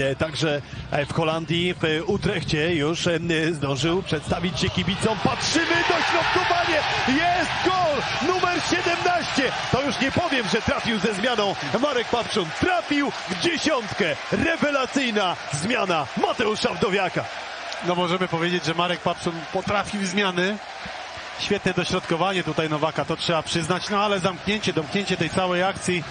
E, także e, w Holandii, w e, Utrechcie już zdążył przedstawić się kibicom. Patrzymy, dośrodkowanie! Jest gol! Numer 17! To już nie powiem, że trafił ze zmianą Marek Papczun. Trafił w dziesiątkę. Rewelacyjna zmiana Mateusza Wdowiaka. No możemy powiedzieć, że Marek Papczun potrafił zmiany. Świetne dośrodkowanie tutaj Nowaka, to trzeba przyznać, no ale zamknięcie, domknięcie tej całej akcji